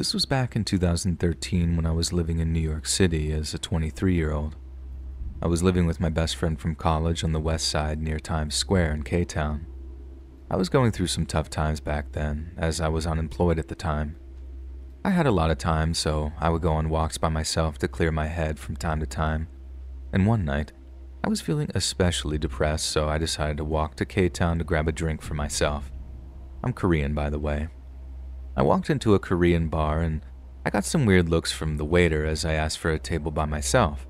This was back in 2013 when I was living in New York City as a 23 year old. I was living with my best friend from college on the west side near Times Square in K Town. I was going through some tough times back then, as I was unemployed at the time. I had a lot of time, so I would go on walks by myself to clear my head from time to time. And one night, I was feeling especially depressed, so I decided to walk to K Town to grab a drink for myself. I'm Korean, by the way. I walked into a Korean bar and I got some weird looks from the waiter as I asked for a table by myself.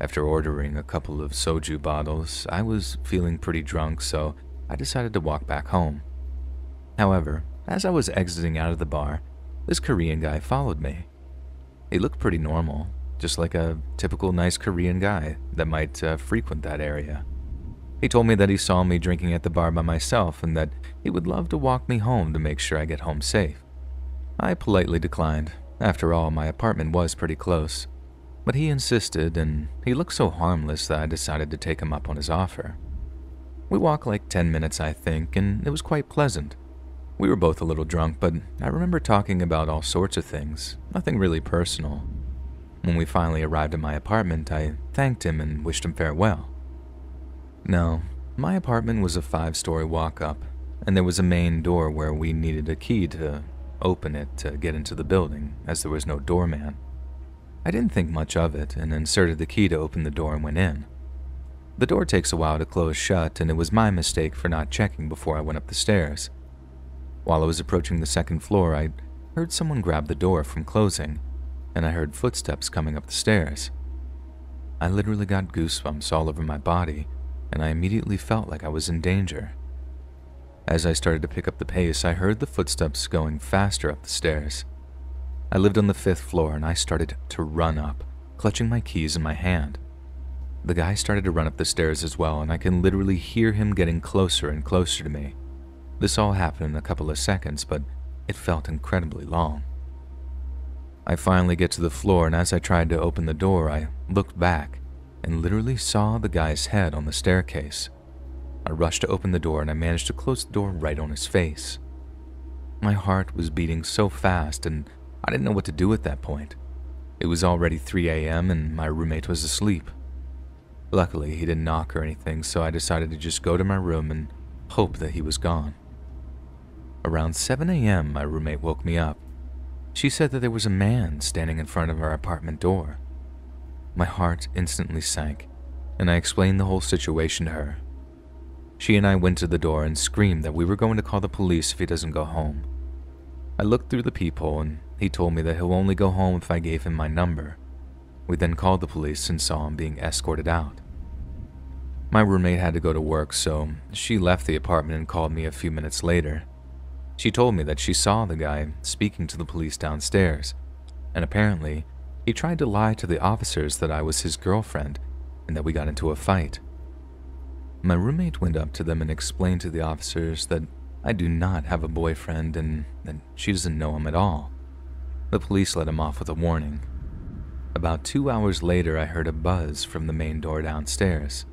After ordering a couple of soju bottles, I was feeling pretty drunk, so I decided to walk back home. However, as I was exiting out of the bar, this Korean guy followed me. He looked pretty normal, just like a typical nice Korean guy that might uh, frequent that area. He told me that he saw me drinking at the bar by myself and that he would love to walk me home to make sure I get home safe. I politely declined. After all, my apartment was pretty close. But he insisted, and he looked so harmless that I decided to take him up on his offer. We walked like 10 minutes, I think, and it was quite pleasant. We were both a little drunk, but I remember talking about all sorts of things, nothing really personal. When we finally arrived at my apartment, I thanked him and wished him farewell. No, my apartment was a five story walk up, and there was a main door where we needed a key to open it to get into the building, as there was no doorman. I didn't think much of it and inserted the key to open the door and went in. The door takes a while to close shut, and it was my mistake for not checking before I went up the stairs. While I was approaching the second floor, I heard someone grab the door from closing, and I heard footsteps coming up the stairs. I literally got goosebumps all over my body, and I immediately felt like I was in danger. As I started to pick up the pace, I heard the footsteps going faster up the stairs. I lived on the fifth floor and I started to run up, clutching my keys in my hand. The guy started to run up the stairs as well, and I can literally hear him getting closer and closer to me. This all happened in a couple of seconds, but it felt incredibly long. I finally get to the floor, and as I tried to open the door, I looked back and literally saw the guy's head on the staircase. I rushed to open the door and I managed to close the door right on his face. My heart was beating so fast, and I didn't know what to do at that point. It was already 3 a.m., and my roommate was asleep. Luckily, he didn't knock or anything, so I decided to just go to my room and hope that he was gone. Around 7 a.m., my roommate woke me up. She said that there was a man standing in front of our apartment door. My heart instantly sank, and I explained the whole situation to her. She and I went to the door and screamed that we were going to call the police if he doesn't go home. I looked through the peephole and he told me that he'll only go home if I gave him my number. We then called the police and saw him being escorted out. My roommate had to go to work, so she left the apartment and called me a few minutes later. She told me that she saw the guy speaking to the police downstairs, and apparently, he tried to lie to the officers that I was his girlfriend and that we got into a fight. My roommate went up to them and explained to the officers that I do not have a boyfriend and that she doesn't know him at all. The police let him off with a warning. About two hours later, I heard a buzz from the main door downstairs.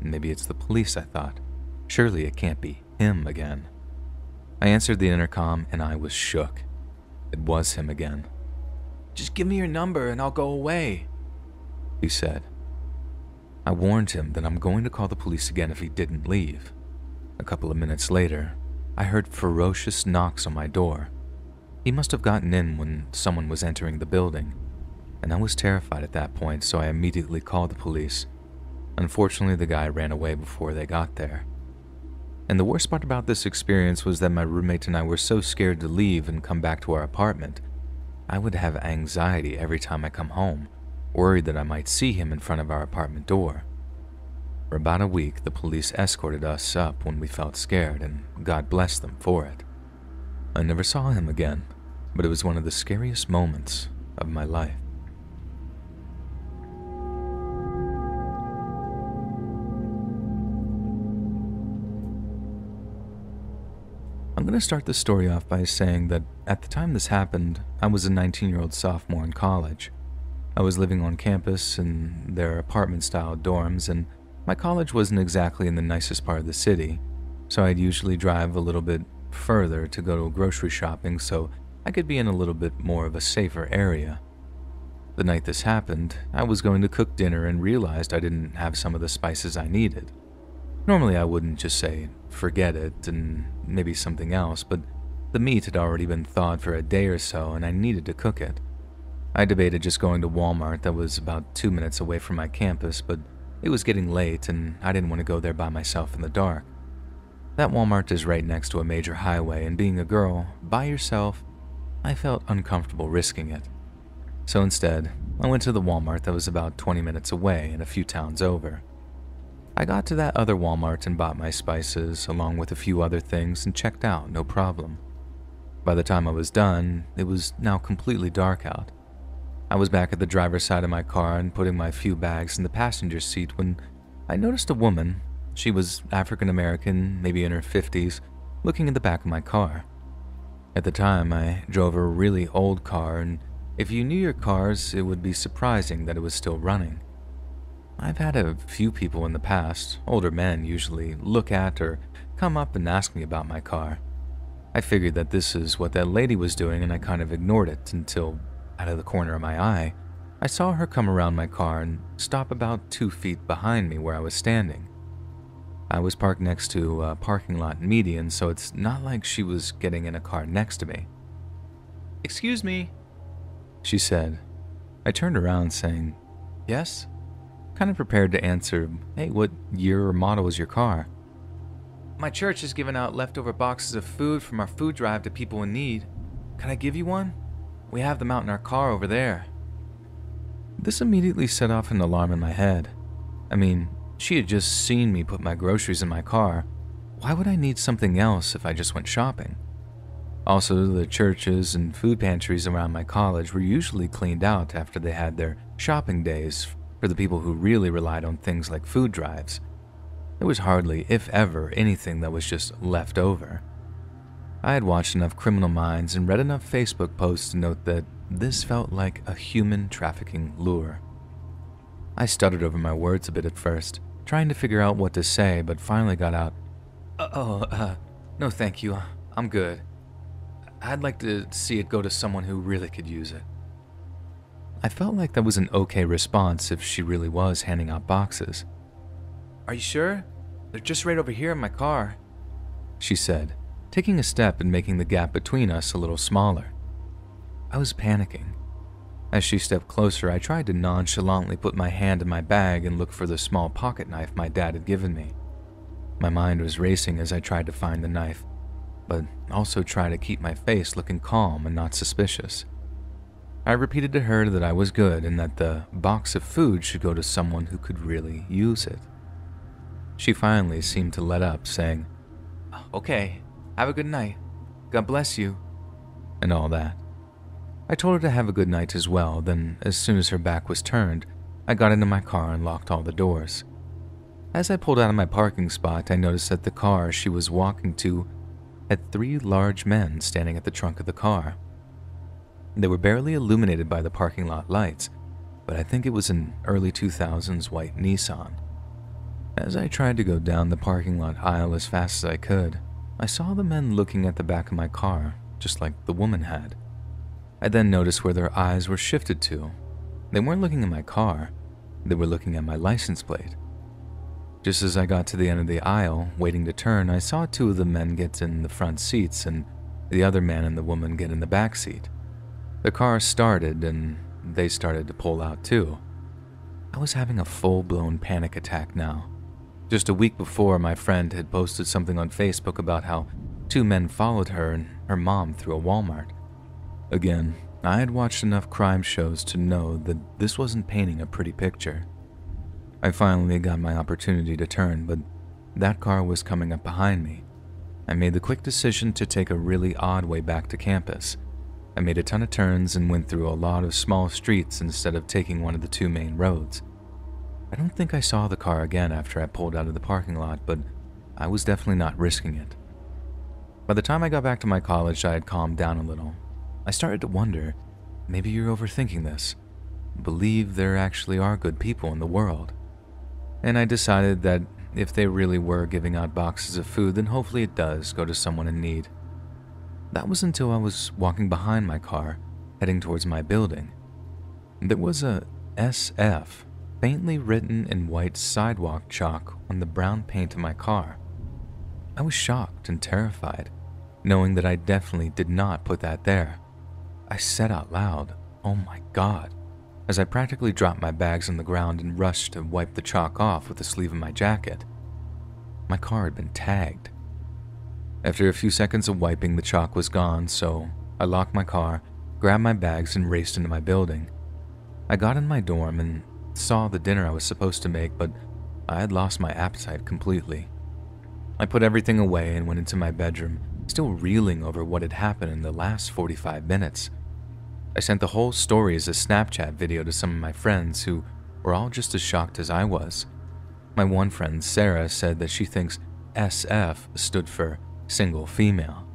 Maybe it's the police, I thought. Surely it can't be him again. I answered the intercom and I was shook. It was him again. Just give me your number and I'll go away, he said. I warned him that I'm going to call the police again if he didn't leave. A couple of minutes later, I heard ferocious knocks on my door. He must have gotten in when someone was entering the building, and I was terrified at that point, so I immediately called the police. Unfortunately, the guy ran away before they got there. And the worst part about this experience was that my roommate and I were so scared to leave and come back to our apartment I would have anxiety every time I come home, worried that I might see him in front of our apartment door. For about a week, the police escorted us up when we felt scared, and God bless them for it. I never saw him again, but it was one of the scariest moments of my life. I'm going to start the story off by saying that at the time this happened, I was a 19 year old sophomore in college. I was living on campus in their apartment style dorms, and my college wasn't exactly in the nicest part of the city, so I'd usually drive a little bit further to go to grocery shopping, so I could be in a little bit more of a safer area. The night this happened, I was going to cook dinner and realized I didn't have some of the spices I needed. Normally, I wouldn't just say, forget it, and maybe something else, but the meat had already been thawed for a day or so and I needed to cook it. I debated just going to Walmart that was about two minutes away from my campus, but it was getting late and I didn't want to go there by myself in the dark. That Walmart is right next to a major highway, and being a girl, by yourself, I felt uncomfortable risking it. So instead, I went to the Walmart that was about 20 minutes away and a few towns over. I got to that other Walmart and bought my spices, along with a few other things, and checked out, no problem. By the time I was done, it was now completely dark out. I was back at the driver's side of my car and putting my few bags in the passenger seat when I noticed a woman she was African American, maybe in her 50s, looking in the back of my car. At the time, I drove a really old car, and if you knew your cars, it would be surprising that it was still running. I've had a few people in the past, older men usually, look at or come up and ask me about my car. I figured that this is what that lady was doing, and I kind of ignored it until, out of the corner of my eye, I saw her come around my car and stop about two feet behind me where I was standing. I was parked next to a parking lot median, so it's not like she was getting in a car next to me. Excuse me, she said. I turned around saying, Yes? Kind of prepared to answer, Hey, what year or model is your car? My church has given out leftover boxes of food from our food drive to people in need. Can I give you one? We have them out in our car over there. This immediately set off an alarm in my head. I mean, she had just seen me put my groceries in my car. Why would I need something else if I just went shopping? Also, the churches and food pantries around my college were usually cleaned out after they had their shopping days for the people who really relied on things like food drives. There was hardly, if ever, anything that was just left over. I had watched enough Criminal Minds and read enough Facebook posts to note that this felt like a human trafficking lure. I stuttered over my words a bit at first, trying to figure out what to say, but finally got out, Oh, uh, no thank you. I'm good. I'd like to see it go to someone who really could use it. I felt like that was an okay response if she really was handing out boxes. Are you sure? They're just right over here in my car, she said, taking a step and making the gap between us a little smaller. I was panicking. As she stepped closer, I tried to nonchalantly put my hand in my bag and look for the small pocket knife my dad had given me. My mind was racing as I tried to find the knife, but also tried to keep my face looking calm and not suspicious. I repeated to her that I was good and that the box of food should go to someone who could really use it. She finally seemed to let up, saying, Okay, have a good night. God bless you, and all that. I told her to have a good night as well, then, as soon as her back was turned, I got into my car and locked all the doors. As I pulled out of my parking spot, I noticed that the car she was walking to had three large men standing at the trunk of the car. They were barely illuminated by the parking lot lights, but I think it was an early 2000s white Nissan. As I tried to go down the parking lot aisle as fast as I could, I saw the men looking at the back of my car, just like the woman had. I then noticed where their eyes were shifted to. They weren't looking at my car, they were looking at my license plate. Just as I got to the end of the aisle, waiting to turn, I saw two of the men get in the front seats and the other man and the woman get in the back seat. The car started and they started to pull out too. I was having a full blown panic attack now. Just a week before, my friend had posted something on Facebook about how two men followed her and her mom through a Walmart. Again, I had watched enough crime shows to know that this wasn't painting a pretty picture. I finally got my opportunity to turn, but that car was coming up behind me. I made the quick decision to take a really odd way back to campus. I made a ton of turns and went through a lot of small streets instead of taking one of the two main roads. I don't think I saw the car again after I pulled out of the parking lot, but I was definitely not risking it. By the time I got back to my college, I had calmed down a little I started to wonder maybe you're overthinking this. Believe there actually are good people in the world. And I decided that if they really were giving out boxes of food, then hopefully it does go to someone in need. That was until I was walking behind my car, heading towards my building. There was a SF faintly written in white sidewalk chalk on the brown paint of my car. I was shocked and terrified, knowing that I definitely did not put that there. I said out loud, Oh my god, as I practically dropped my bags on the ground and rushed to wipe the chalk off with the sleeve of my jacket. My car had been tagged. After a few seconds of wiping, the chalk was gone, so I locked my car, grabbed my bags, and raced into my building. I got in my dorm and saw the dinner I was supposed to make, but I had lost my appetite completely. I put everything away and went into my bedroom, still reeling over what had happened in the last 45 minutes. I sent the whole story as a Snapchat video to some of my friends who were all just as shocked as I was. My one friend, Sarah, said that she thinks SF stood for single female.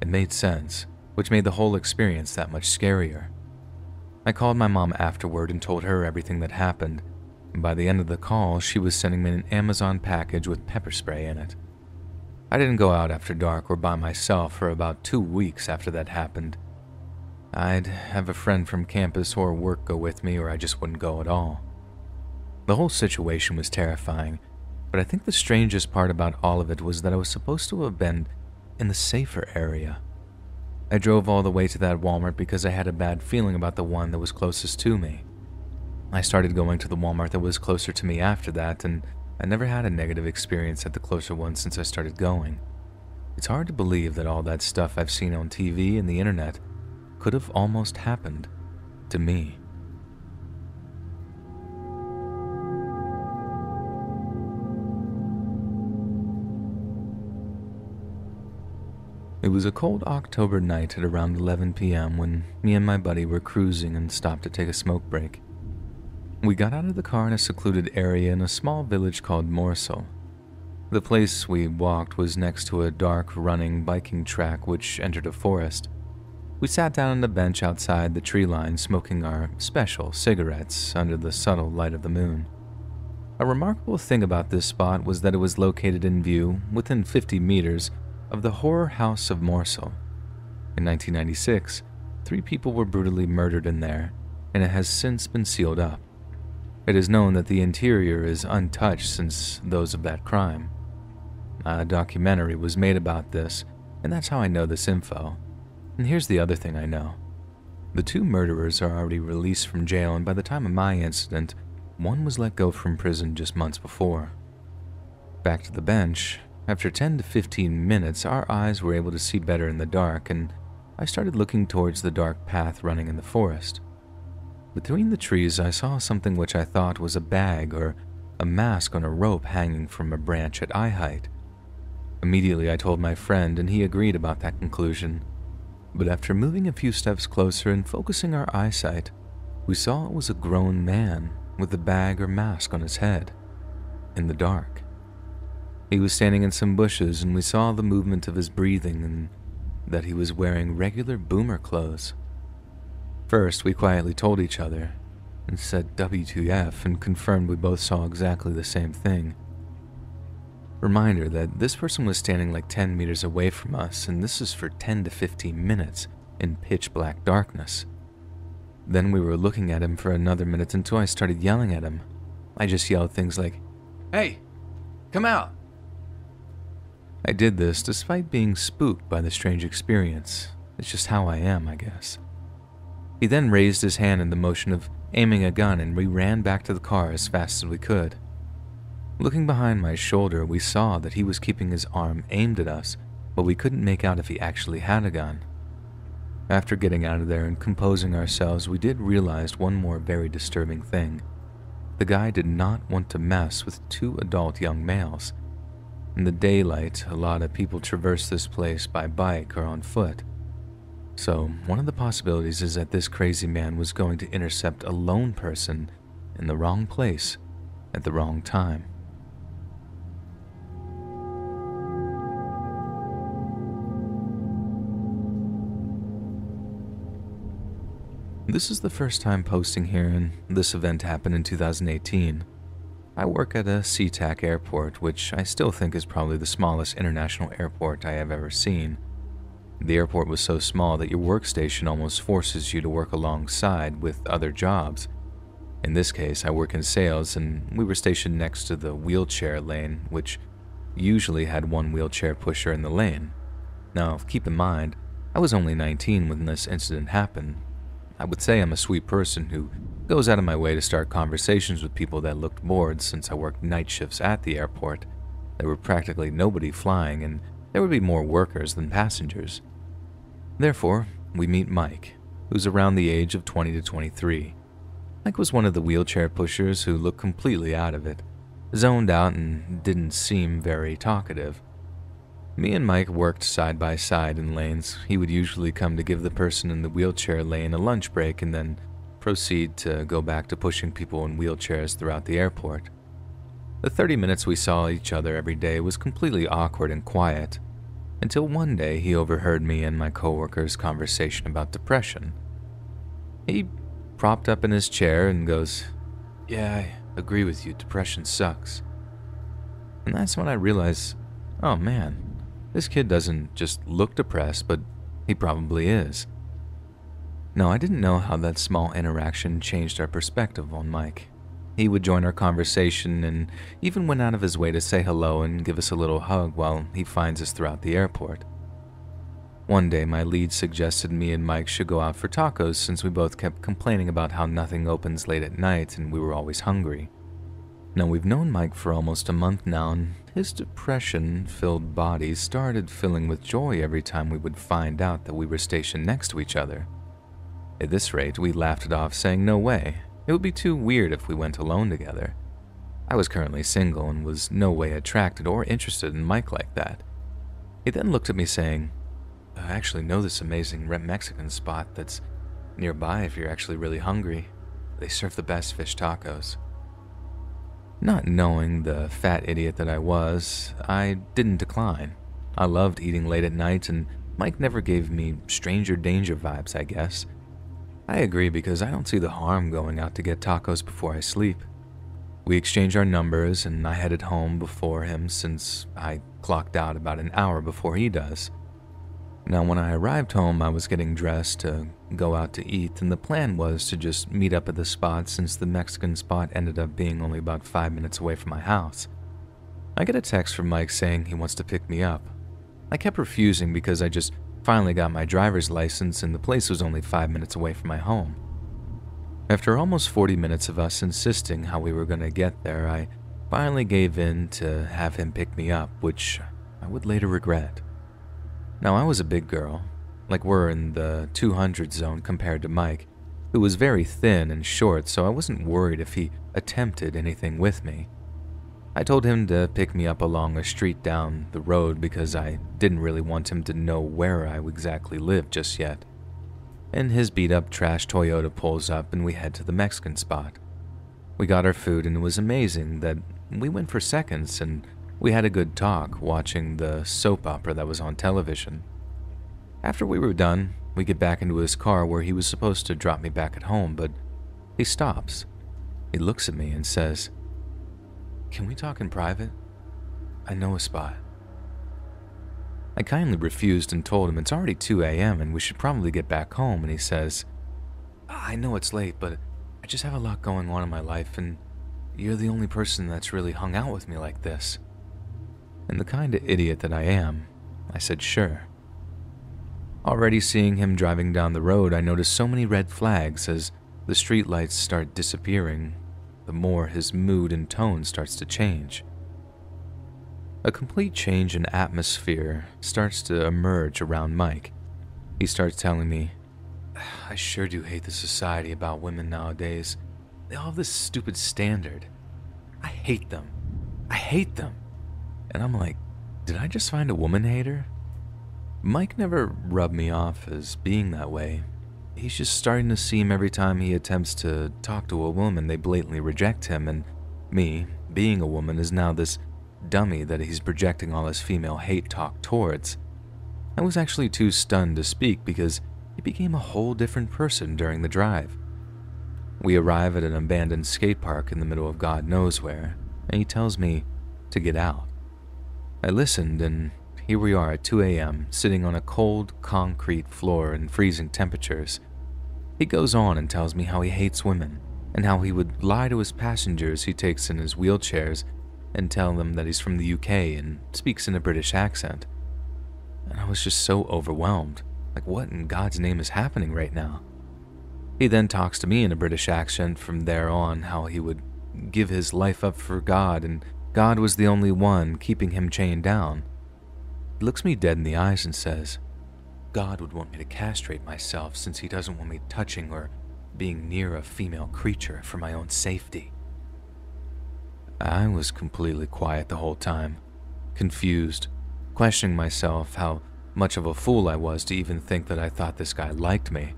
It made sense, which made the whole experience that much scarier. I called my mom afterward and told her everything that happened. By the end of the call, she was sending me an Amazon package with pepper spray in it. I didn't go out after dark or by myself for about two weeks after that happened. I'd have a friend from campus or work go with me, or I just wouldn't go at all. The whole situation was terrifying, but I think the strangest part about all of it was that I was supposed to have been in the safer area. I drove all the way to that Walmart because I had a bad feeling about the one that was closest to me. I started going to the Walmart that was closer to me after that, and I never had a negative experience at the closer one since I started going. It's hard to believe that all that stuff I've seen on TV and the internet could have almost happened to me. It was a cold October night at around 11 p.m. when me and my buddy were cruising and stopped to take a smoke break. We got out of the car in a secluded area in a small village called Morsel. The place we walked was next to a dark running biking track which entered a forest. We sat down on a bench outside the tree line smoking our special cigarettes under the subtle light of the moon. A remarkable thing about this spot was that it was located in view, within 50 meters, of the horror house of Morsel. In 1996, three people were brutally murdered in there, and it has since been sealed up. It is known that the interior is untouched since those of that crime. A documentary was made about this, and that's how I know this info. And here's the other thing I know. The two murderers are already released from jail, and by the time of my incident, one was let go from prison just months before. Back to the bench, after 10 to 15 minutes, our eyes were able to see better in the dark, and I started looking towards the dark path running in the forest. Between the trees, I saw something which I thought was a bag or a mask on a rope hanging from a branch at eye height. Immediately, I told my friend, and he agreed about that conclusion. But after moving a few steps closer and focusing our eyesight, we saw it was a grown man with a bag or mask on his head, in the dark. He was standing in some bushes, and we saw the movement of his breathing and that he was wearing regular boomer clothes. First, we quietly told each other and said WTF and confirmed we both saw exactly the same thing. Reminder that this person was standing like 10 meters away from us, and this is for 10 to 15 minutes in pitch black darkness. Then we were looking at him for another minute until I started yelling at him. I just yelled things like, Hey, come out! I did this despite being spooked by the strange experience. It's just how I am, I guess. He then raised his hand in the motion of aiming a gun and we ran back to the car as fast as we could. Looking behind my shoulder, we saw that he was keeping his arm aimed at us, but we couldn't make out if he actually had a gun. After getting out of there and composing ourselves, we did realize one more very disturbing thing. The guy did not want to mess with two adult young males in the daylight, a lot of people traverse this place by bike or on foot. So, one of the possibilities is that this crazy man was going to intercept a lone person in the wrong place at the wrong time. This is the first time posting here, and this event happened in 2018. I work at a SeaTac airport, which I still think is probably the smallest international airport I have ever seen. The airport was so small that your workstation almost forces you to work alongside with other jobs. In this case, I work in sales, and we were stationed next to the wheelchair lane, which usually had one wheelchair pusher in the lane. Now, keep in mind, I was only 19 when this incident happened. I would say I'm a sweet person who goes out of my way to start conversations with people that looked bored since I worked night shifts at the airport. There were practically nobody flying, and there would be more workers than passengers. Therefore, we meet Mike, who's around the age of 20 to 23. Mike was one of the wheelchair pushers who looked completely out of it, zoned out, and didn't seem very talkative. Me and Mike worked side by side in lanes. He would usually come to give the person in the wheelchair lane a lunch break and then proceed to go back to pushing people in wheelchairs throughout the airport. The 30 minutes we saw each other every day was completely awkward and quiet, until one day he overheard me and my coworker's conversation about depression. He propped up in his chair and goes, Yeah, I agree with you, depression sucks. And that's when I realized, oh man, this kid doesn't just look depressed, but he probably is. Now, I didn't know how that small interaction changed our perspective on Mike. He would join our conversation and even went out of his way to say hello and give us a little hug while he finds us throughout the airport. One day, my lead suggested me and Mike should go out for tacos since we both kept complaining about how nothing opens late at night and we were always hungry. Now, we've known Mike for almost a month now, and his depression filled body started filling with joy every time we would find out that we were stationed next to each other. At this rate, we laughed it off, saying no way, it would be too weird if we went alone together. I was currently single and was no way attracted or interested in Mike like that. He then looked at me saying, I actually know this amazing Mexican spot that's nearby if you're actually really hungry. They serve the best fish tacos. Not knowing the fat idiot that I was, I didn't decline. I loved eating late at night, and Mike never gave me stranger danger vibes, I guess. I agree because I don't see the harm going out to get tacos before I sleep. We exchanged our numbers and I headed home before him since I clocked out about an hour before he does. Now, when I arrived home, I was getting dressed to go out to eat, and the plan was to just meet up at the spot since the Mexican spot ended up being only about five minutes away from my house. I get a text from Mike saying he wants to pick me up. I kept refusing because I just finally got my driver's license and the place was only five minutes away from my home. After almost 40 minutes of us insisting how we were going to get there, I finally gave in to have him pick me up, which I would later regret. Now, I was a big girl, like we're in the 200 zone compared to Mike, who was very thin and short, so I wasn't worried if he attempted anything with me. I told him to pick me up along a street down the road because I didn't really want him to know where I exactly lived just yet. And his beat up trash Toyota pulls up and we head to the Mexican spot. We got our food and it was amazing that we went for seconds and we had a good talk watching the soap opera that was on television. After we were done, we get back into his car where he was supposed to drop me back at home, but he stops. He looks at me and says, can we talk in private? I know a spot. I kindly refused and told him it's already 2 a.m. and we should probably get back home, and he says, ah, I know it's late, but I just have a lot going on in my life, and you're the only person that's really hung out with me like this. And the kind of idiot that I am, I said, sure. Already seeing him driving down the road, I noticed so many red flags as the streetlights start disappearing the more his mood and tone starts to change. A complete change in atmosphere starts to emerge around Mike. He starts telling me, I sure do hate the society about women nowadays. They all have this stupid standard. I hate them. I hate them. And I'm like, did I just find a woman hater? Mike never rubbed me off as being that way, He's just starting to seem every time he attempts to talk to a woman, they blatantly reject him, and me, being a woman, is now this dummy that he's projecting all his female hate talk towards. I was actually too stunned to speak because he became a whole different person during the drive. We arrive at an abandoned skate park in the middle of God knows where, and he tells me to get out. I listened, and here we are at 2 a.m., sitting on a cold concrete floor in freezing temperatures. He goes on and tells me how he hates women, and how he would lie to his passengers he takes in his wheelchairs and tell them that he's from the UK and speaks in a British accent. And I was just so overwhelmed. Like, what in God's name is happening right now? He then talks to me in a British accent from there on how he would give his life up for God and God was the only one keeping him chained down. He looks me dead in the eyes and says, God would want me to castrate myself since he doesn't want me touching or being near a female creature for my own safety. I was completely quiet the whole time, confused, questioning myself how much of a fool I was to even think that I thought this guy liked me,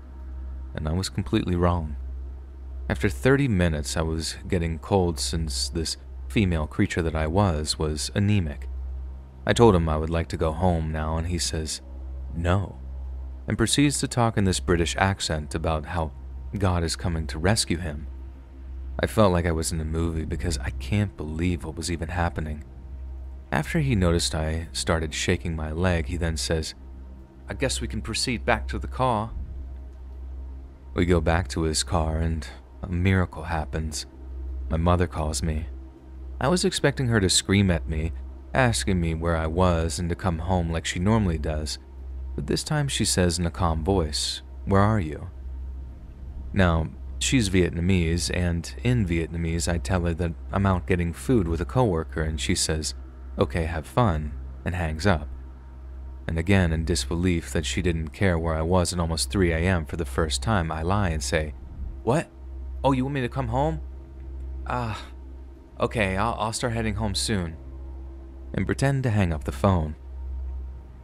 and I was completely wrong. After 30 minutes, I was getting cold since this female creature that I was was anemic. I told him I would like to go home now, and he says, no, and proceeds to talk in this British accent about how God is coming to rescue him. I felt like I was in a movie because I can't believe what was even happening. After he noticed I started shaking my leg, he then says, I guess we can proceed back to the car. We go back to his car, and a miracle happens. My mother calls me. I was expecting her to scream at me, asking me where I was and to come home like she normally does, but this time she says in a calm voice, Where are you? Now, she's Vietnamese, and in Vietnamese, I tell her that I'm out getting food with a coworker, and she says, Okay, have fun, and hangs up. And again, in disbelief that she didn't care where I was at almost 3 a.m. for the first time, I lie and say, What? Oh, you want me to come home? Ah, okay, I'll, I'll start heading home soon. And pretend to hang up the phone.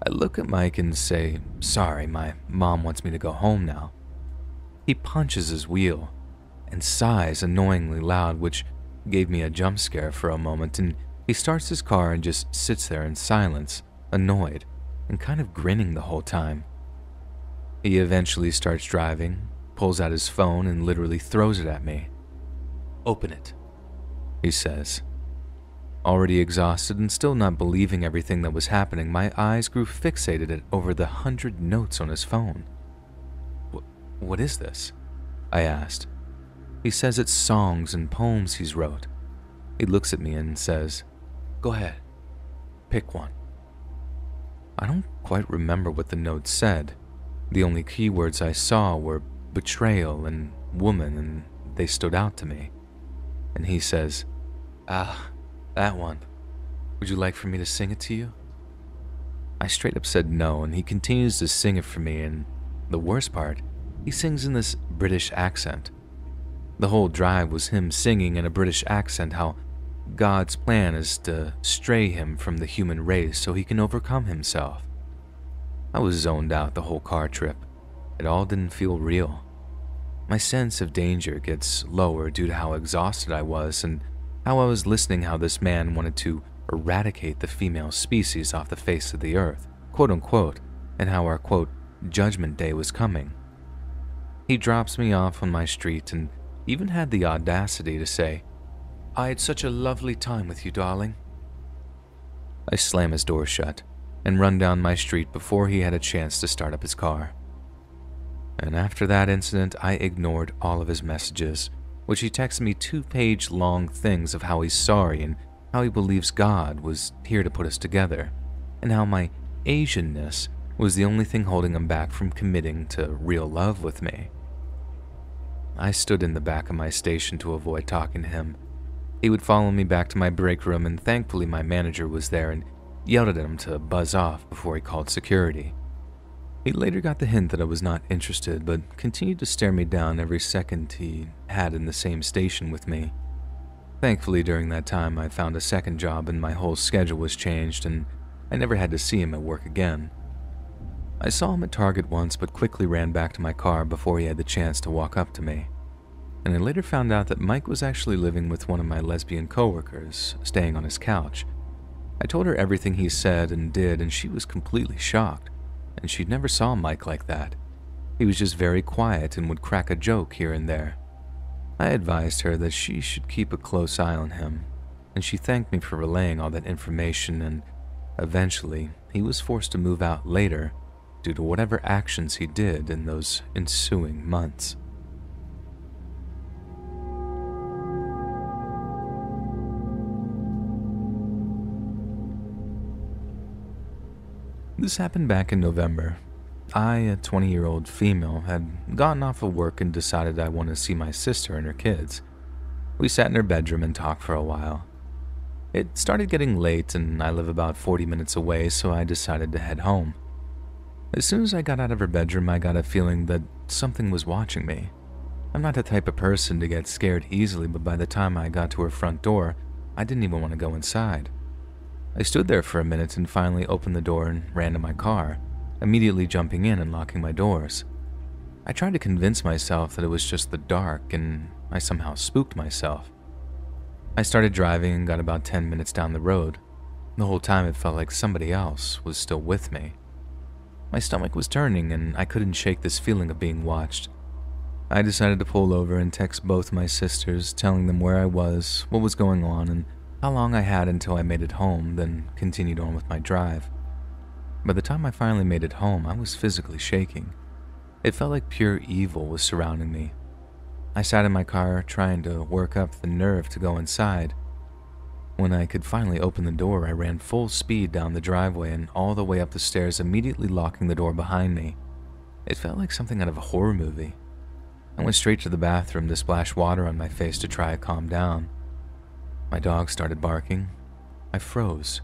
I look at Mike and say, Sorry, my mom wants me to go home now. He punches his wheel and sighs annoyingly loud, which gave me a jump scare for a moment, and he starts his car and just sits there in silence, annoyed, and kind of grinning the whole time. He eventually starts driving, pulls out his phone, and literally throws it at me. Open it, he says. Already exhausted and still not believing everything that was happening, my eyes grew fixated at over the hundred notes on his phone. What is this? I asked. He says it's songs and poems he's wrote. He looks at me and says, Go ahead, pick one. I don't quite remember what the note said. The only keywords I saw were betrayal and woman, and they stood out to me. And he says, Ah, that one. Would you like for me to sing it to you? I straight up said no, and he continues to sing it for me, and the worst part, he sings in this British accent. The whole drive was him singing in a British accent how God's plan is to stray him from the human race so he can overcome himself. I was zoned out the whole car trip. It all didn't feel real. My sense of danger gets lower due to how exhausted I was and how I was listening how this man wanted to eradicate the female species off the face of the earth, quote unquote, and how our quote, judgment day was coming. He drops me off on my street and even had the audacity to say, I had such a lovely time with you, darling. I slam his door shut and run down my street before he had a chance to start up his car. And after that incident, I ignored all of his messages, which he texts me two page long things of how he's sorry and how he believes God was here to put us together, and how my Asianness was the only thing holding him back from committing to real love with me. I stood in the back of my station to avoid talking to him. He would follow me back to my break room, and thankfully, my manager was there and yelled at him to buzz off before he called security. He later got the hint that I was not interested, but continued to stare me down every second he had in the same station with me. Thankfully, during that time, I found a second job and my whole schedule was changed, and I never had to see him at work again. I saw him at Target once, but quickly ran back to my car before he had the chance to walk up to me. And I later found out that Mike was actually living with one of my lesbian coworkers, staying on his couch. I told her everything he said and did, and she was completely shocked, and she'd never saw Mike like that. He was just very quiet and would crack a joke here and there. I advised her that she should keep a close eye on him, and she thanked me for relaying all that information, and eventually he was forced to move out later due to whatever actions he did in those ensuing months. This happened back in November. I, a 20 year old female, had gotten off of work and decided I wanted to see my sister and her kids. We sat in her bedroom and talked for a while. It started getting late, and I live about 40 minutes away, so I decided to head home. As soon as I got out of her bedroom, I got a feeling that something was watching me. I'm not the type of person to get scared easily, but by the time I got to her front door, I didn't even want to go inside. I stood there for a minute and finally opened the door and ran to my car, immediately jumping in and locking my doors. I tried to convince myself that it was just the dark and I somehow spooked myself. I started driving and got about 10 minutes down the road. The whole time it felt like somebody else was still with me. My stomach was turning and I couldn't shake this feeling of being watched. I decided to pull over and text both my sisters, telling them where I was, what was going on, and how long I had until I made it home, then continued on with my drive. By the time I finally made it home, I was physically shaking. It felt like pure evil was surrounding me. I sat in my car trying to work up the nerve to go inside. When I could finally open the door, I ran full speed down the driveway and all the way up the stairs, immediately locking the door behind me. It felt like something out of a horror movie. I went straight to the bathroom to splash water on my face to try to calm down. My dog started barking. I froze.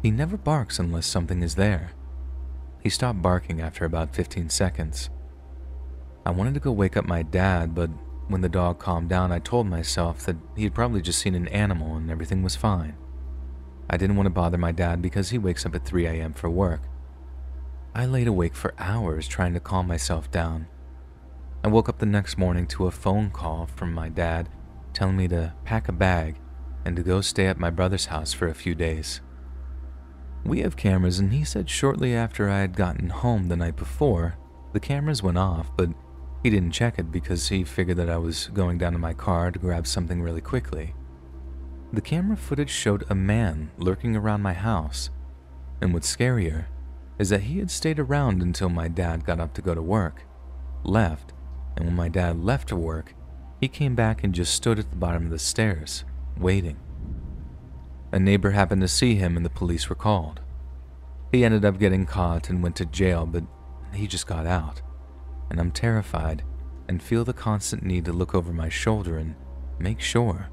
He never barks unless something is there. He stopped barking after about 15 seconds. I wanted to go wake up my dad, but when the dog calmed down, I told myself that he had probably just seen an animal and everything was fine. I didn't want to bother my dad because he wakes up at 3 a.m. for work. I laid awake for hours trying to calm myself down. I woke up the next morning to a phone call from my dad telling me to pack a bag and to go stay at my brother's house for a few days. We have cameras, and he said shortly after I had gotten home the night before, the cameras went off, but he didn't check it because he figured that I was going down to my car to grab something really quickly. The camera footage showed a man lurking around my house, and what's scarier is that he had stayed around until my dad got up to go to work, left, and when my dad left to work, he came back and just stood at the bottom of the stairs, waiting. A neighbor happened to see him and the police were called. He ended up getting caught and went to jail, but he just got out. And I'm terrified and feel the constant need to look over my shoulder and make sure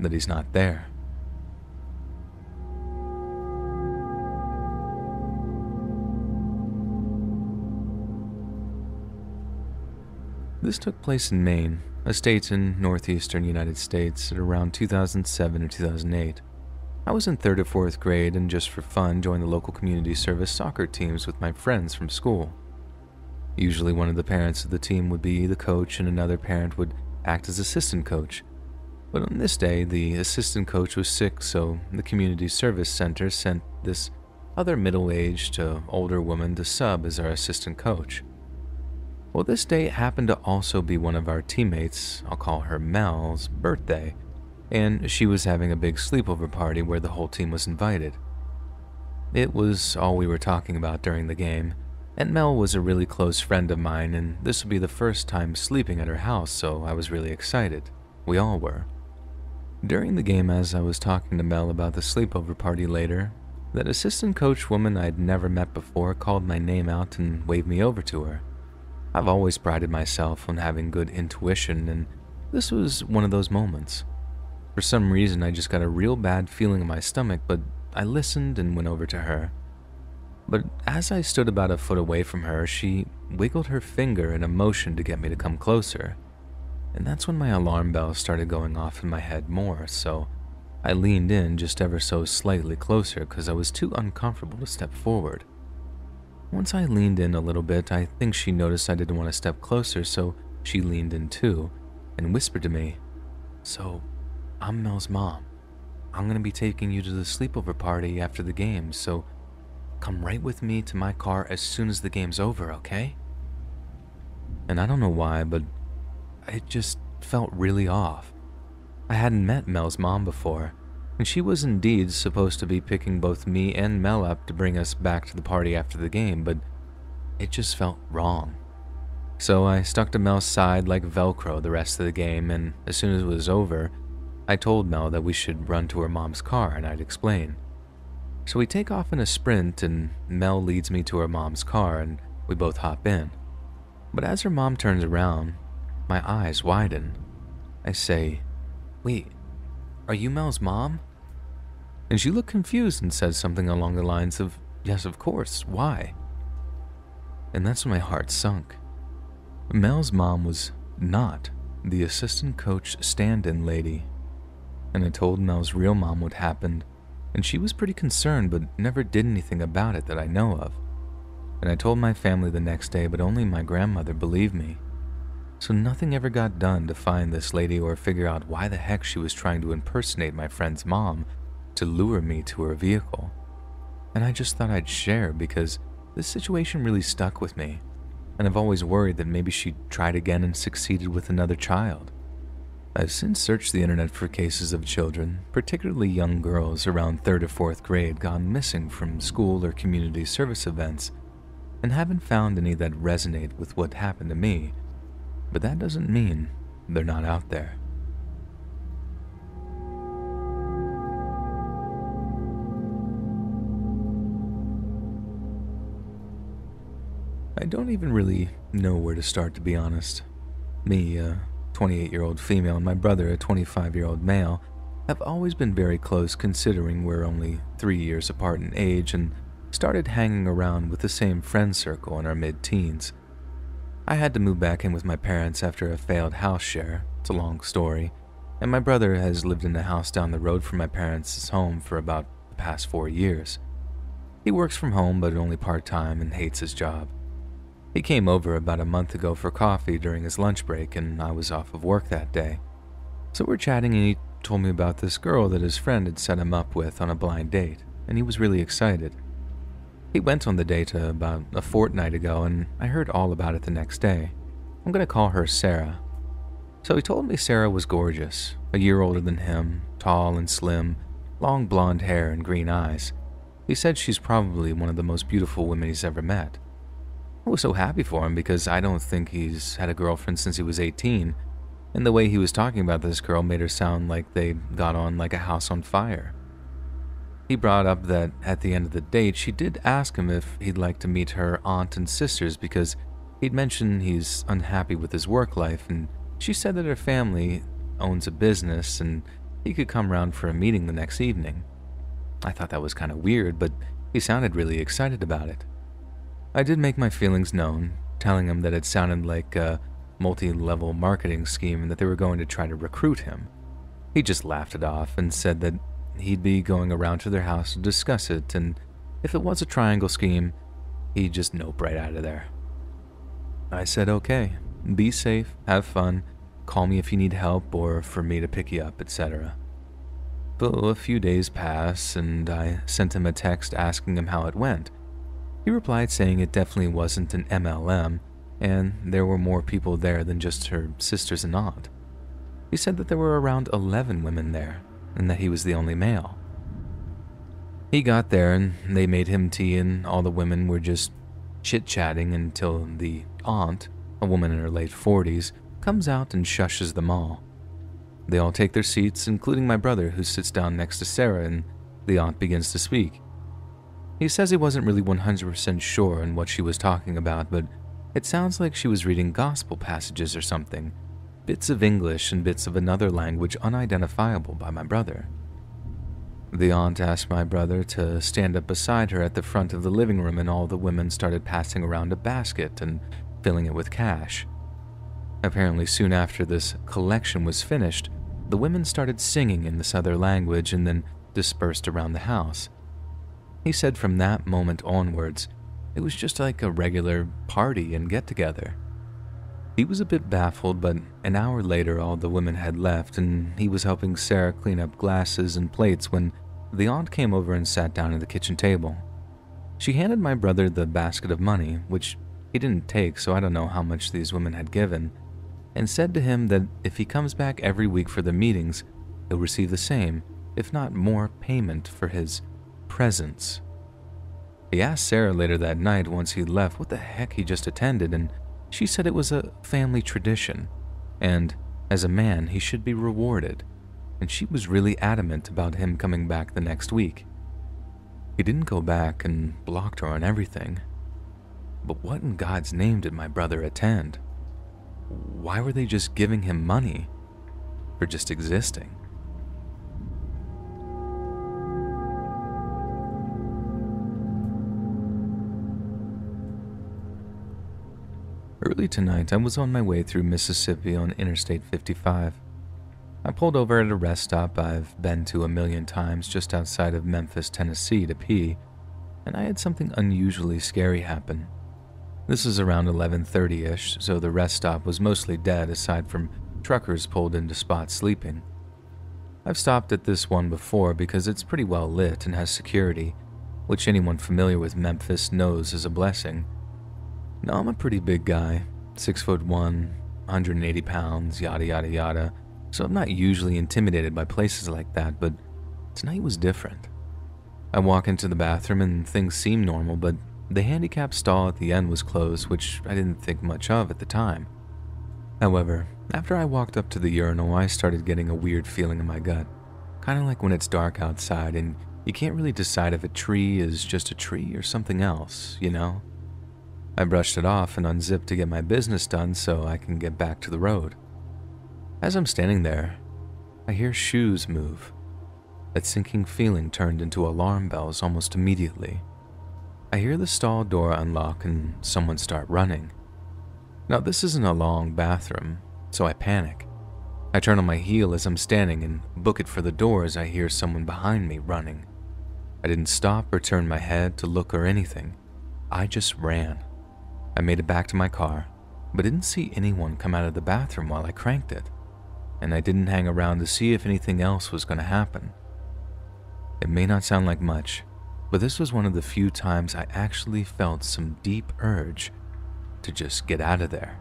that he's not there. This took place in Maine, state in northeastern United States, at around 2007 or 2008. I was in third or fourth grade and just for fun joined the local community service soccer teams with my friends from school. Usually, one of the parents of the team would be the coach, and another parent would act as assistant coach. But on this day, the assistant coach was sick, so the community service center sent this other middle aged to uh, older woman to sub as our assistant coach. Well, this day happened to also be one of our teammates, I'll call her Mel's, birthday, and she was having a big sleepover party where the whole team was invited. It was all we were talking about during the game, and Mel was a really close friend of mine, and this would be the first time sleeping at her house, so I was really excited. We all were. During the game, as I was talking to Mel about the sleepover party later, that assistant coach woman I'd never met before called my name out and waved me over to her. I've always prided myself on having good intuition, and this was one of those moments. For some reason, I just got a real bad feeling in my stomach, but I listened and went over to her. But as I stood about a foot away from her, she wiggled her finger in a motion to get me to come closer. And that's when my alarm bell started going off in my head more, so I leaned in just ever so slightly closer because I was too uncomfortable to step forward. Once I leaned in a little bit, I think she noticed I didn't want to step closer, so she leaned in too and whispered to me, So, I'm Mel's mom. I'm gonna be taking you to the sleepover party after the game, so come right with me to my car as soon as the game's over, okay? And I don't know why, but it just felt really off. I hadn't met Mel's mom before, And she was indeed supposed to be picking both me and Mel up to bring us back to the party after the game, but it just felt wrong. So I stuck to Mel's side like Velcro the rest of the game, and as soon as it was over, I told Mel that we should run to her mom's car and I'd explain. So we take off in a sprint, and Mel leads me to her mom's car, and we both hop in. But as her mom turns around, my eyes widen. I say, Wait, are you Mel's mom? And she looked confused and said something along the lines of, Yes, of course, why? And that's when my heart sunk. Mel's mom was not the assistant coach stand in lady. And I told Mel's real mom what happened, and she was pretty concerned but never did anything about it that I know of. And I told my family the next day, but only my grandmother believed me. So nothing ever got done to find this lady or figure out why the heck she was trying to impersonate my friend's mom to lure me to her vehicle. And I just thought I'd share because this situation really stuck with me and I've always worried that maybe she'd tried again and succeeded with another child. I've since searched the internet for cases of children, particularly young girls around 3rd or 4th grade, gone missing from school or community service events, and haven't found any that resonate with what happened to me. But that doesn't mean they're not out there. I don't even really know where to start, to be honest. Me, a 28 year old female, and my brother, a 25 year old male, have always been very close considering we're only three years apart in age and started hanging around with the same friend circle in our mid teens. I had to move back in with my parents after a failed house share, it's a long story, and my brother has lived in the house down the road from my parents' home for about the past four years. He works from home but only part time and hates his job. He came over about a month ago for coffee during his lunch break, and I was off of work that day. So we're chatting, and he told me about this girl that his friend had set him up with on a blind date, and he was really excited. He went on the date about a fortnight ago, and I heard all about it the next day. I'm going to call her Sarah. So he told me Sarah was gorgeous, a year older than him, tall and slim, long blonde hair and green eyes. He said she's probably one of the most beautiful women he's ever met. I was so happy for him because I don't think he's had a girlfriend since he was 18, and the way he was talking about this girl made her sound like they got on like a house on fire. He brought up that at the end of the date, she did ask him if he'd like to meet her aunt and sisters because he'd mentioned he's unhappy with his work life, and she said that her family owns a business and he could come round for a meeting the next evening. I thought that was kind of weird, but he sounded really excited about it. I did make my feelings known, telling him that it sounded like a multi level marketing scheme and that they were going to try to recruit him. He just laughed it off and said that he'd be going around to their house to discuss it, and if it was a triangle scheme, he'd just nope right out of there. I said, okay, be safe, have fun, call me if you need help or for me to pick you up, etc. But a few days pass, and I sent him a text asking him how it went. He replied saying it definitely wasn't an MLM, and there were more people there than just her sisters and aunt. He said that there were around 11 women there, and that he was the only male. He got there, and they made him tea, and all the women were just chit chatting until the aunt, a woman in her late 40s, comes out and shushes them all. They all take their seats, including my brother, who sits down next to Sarah, and the aunt begins to speak. He says he wasn't really 100% sure on what she was talking about, but it sounds like she was reading gospel passages or something, bits of English and bits of another language unidentifiable by my brother. The aunt asked my brother to stand up beside her at the front of the living room, and all the women started passing around a basket and filling it with cash. Apparently, soon after this collection was finished, the women started singing in this other language and then dispersed around the house. He said from that moment onwards, it was just like a regular party and get together. He was a bit baffled, but an hour later, all the women had left, and he was helping Sarah clean up glasses and plates when the aunt came over and sat down at the kitchen table. She handed my brother the basket of money, which he didn't take, so I don't know how much these women had given, and said to him that if he comes back every week for the meetings, he'll receive the same, if not more, payment for his presence. He asked Sarah later that night once he left what the heck he just attended, and she said it was a family tradition, and as a man, he should be rewarded, and she was really adamant about him coming back the next week. He didn't go back and blocked her on everything. But what in God's name did my brother attend? Why were they just giving him money for just existing? Early tonight, I was on my way through Mississippi on Interstate 55. I pulled over at a rest stop I've been to a million times just outside of Memphis, Tennessee to pee, and I had something unusually scary happen. This is around 11:30ish, so the rest stop was mostly dead aside from truckers pulled into spots sleeping. I've stopped at this one before because it's pretty well lit and has security, which anyone familiar with Memphis knows is a blessing. Now, I'm a pretty big guy, 6 foot 1, 180 pounds, yada yada yada, so I'm not usually intimidated by places like that, but tonight was different. I walk into the bathroom and things seem normal, but the handicap stall at the end was closed, which I didn't think much of at the time. However, after I walked up to the urinal, I started getting a weird feeling in my gut. Kind of like when it's dark outside and you can't really decide if a tree is just a tree or something else, you know? I brushed it off and unzipped to get my business done so I can get back to the road. As I'm standing there, I hear shoes move. That sinking feeling turned into alarm bells almost immediately. I hear the stall door unlock and someone start running. Now, this isn't a long bathroom, so I panic. I turn on my heel as I'm standing and book it for the door as I hear someone behind me running. I didn't stop or turn my head to look or anything. I just ran. I made it back to my car, but didn't see anyone come out of the bathroom while I cranked it, and I didn't hang around to see if anything else was going to happen. It may not sound like much, but this was one of the few times I actually felt some deep urge to just get out of there.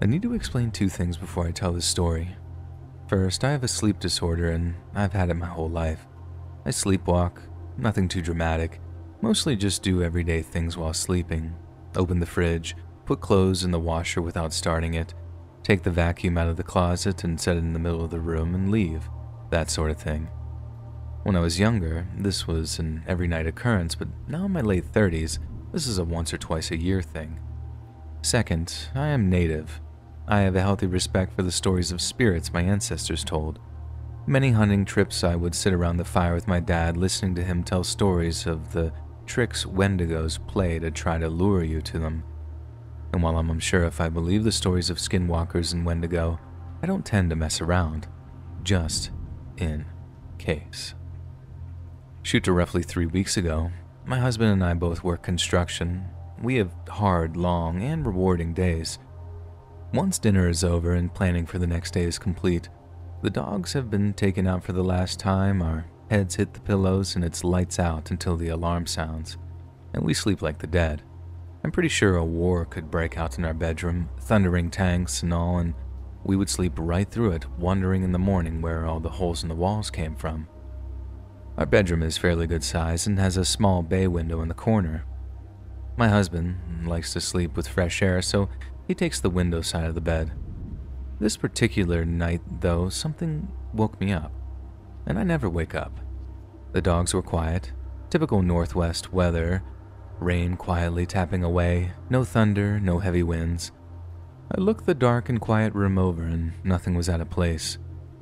I need to explain two things before I tell this story. First, I have a sleep disorder and I've had it my whole life. I sleepwalk, nothing too dramatic, mostly just do everyday things while sleeping. Open the fridge, put clothes in the washer without starting it, take the vacuum out of the closet and set it in the middle of the room and leave, that sort of thing. When I was younger, this was an every night occurrence, but now in my late 30s, this is a once or twice a year thing. Second, I am native, I have a healthy respect for the stories of spirits my ancestors told. Many hunting trips, I would sit around the fire with my dad listening to him tell stories of the tricks Wendigos play to try to lure you to them. And while I'm unsure if I believe the stories of skinwalkers and Wendigo, I don't tend to mess around, just in case. Shoot to roughly three weeks ago, my husband and I both work construction. We have hard, long, and rewarding days. Once dinner is over and planning for the next day is complete, the dogs have been taken out for the last time, our heads hit the pillows, and it's lights out until the alarm sounds, and we sleep like the dead. I'm pretty sure a war could break out in our bedroom, thundering tanks and all, and we would sleep right through it, wondering in the morning where all the holes in the walls came from. Our bedroom is fairly good size and has a small bay window in the corner. My husband likes to sleep with fresh air, so he takes the window side of the bed. This particular night, though, something woke me up, and I never wake up. The dogs were quiet, typical northwest weather, rain quietly tapping away, no thunder, no heavy winds. I looked the dark and quiet room over, and nothing was out of place.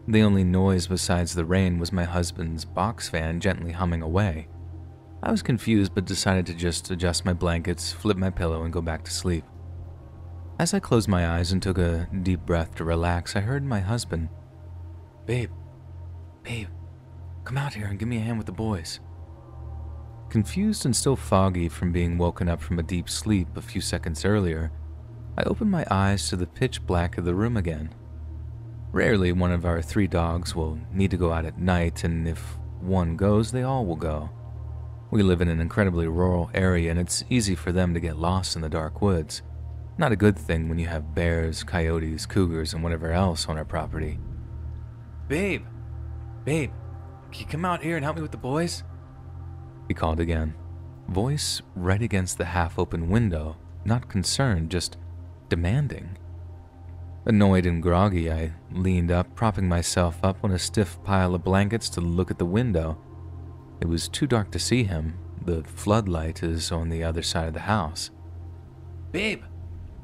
The only noise besides the rain was my husband's box fan gently humming away. I was confused but decided to just adjust my blankets, flip my pillow, and go back to sleep. As I closed my eyes and took a deep breath to relax, I heard my husband, Babe, babe, come out here and give me a hand with the boys. Confused and still foggy from being woken up from a deep sleep a few seconds earlier, I opened my eyes to the pitch black of the room again. Rarely one of our three dogs will need to go out at night, and if one goes, they all will go. We live in an incredibly rural area and it's easy for them to get lost in the dark woods. Not a good thing when you have bears, coyotes, cougars, and whatever else on our property. Babe! Babe, can you come out here and help me with the boys? He called again, voice right against the half open window, not concerned, just demanding. Annoyed and groggy, I leaned up, propping myself up on a stiff pile of blankets to look at the window. It was too dark to see him. The floodlight is on the other side of the house. Babe,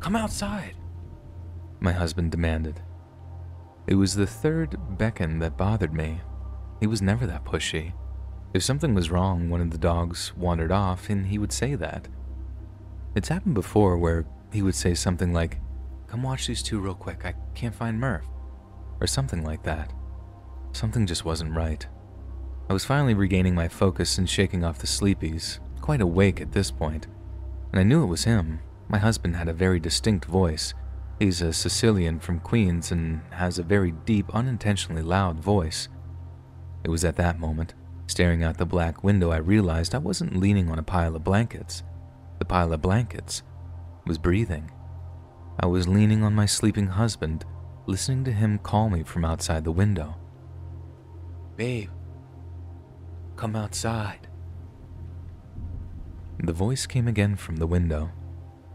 come outside, my husband demanded. It was the third beckon that bothered me. He was never that pushy. If something was wrong, one of the dogs wandered off, and he would say that. It's happened before where he would say something like, Come watch these two real quick, I can't find Murph. Or something like that. Something just wasn't right. I was finally regaining my focus and shaking off the sleepies, quite awake at this point, and I knew it was him. My husband had a very distinct voice. He's a Sicilian from Queens and has a very deep, unintentionally loud voice. It was at that moment, staring out the black window, I realized I wasn't leaning on a pile of blankets. The pile of blankets was breathing. I was leaning on my sleeping husband, listening to him call me from outside the window. Babe, come outside. The voice came again from the window.